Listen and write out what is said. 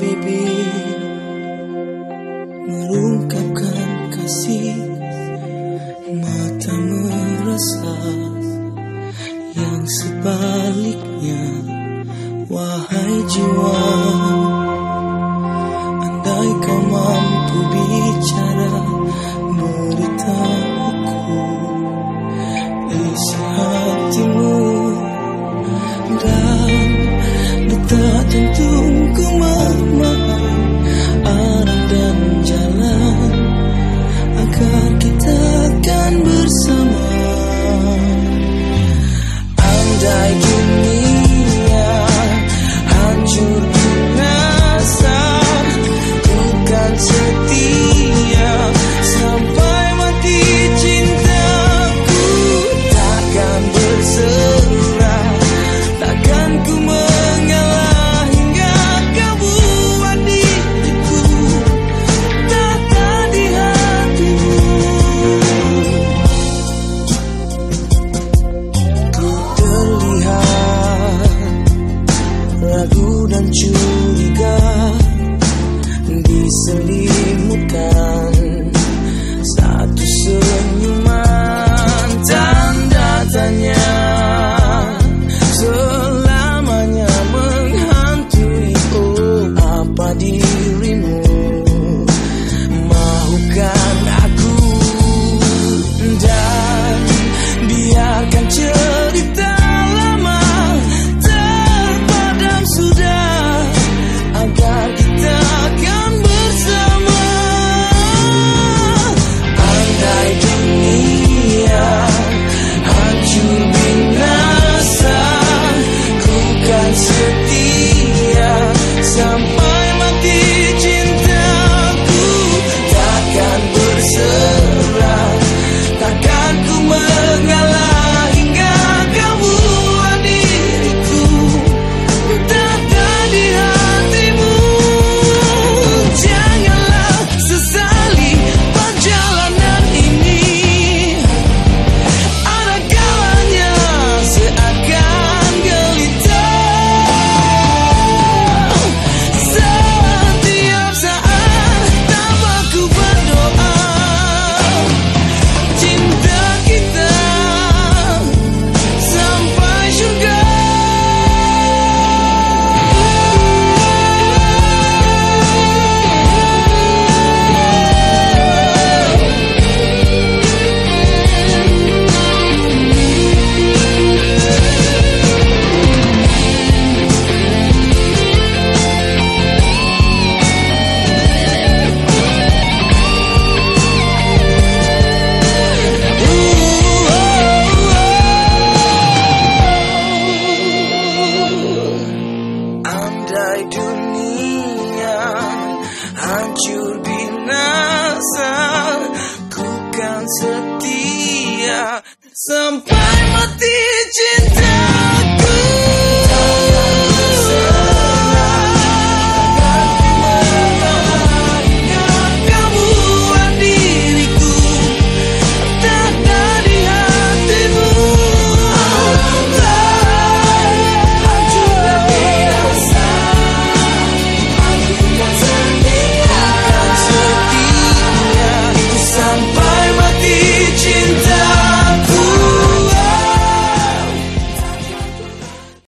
bibir merungkapkan kasih. Mata merasa Yang sebaliknya. Wahai jiwa Andai kau mampu Some.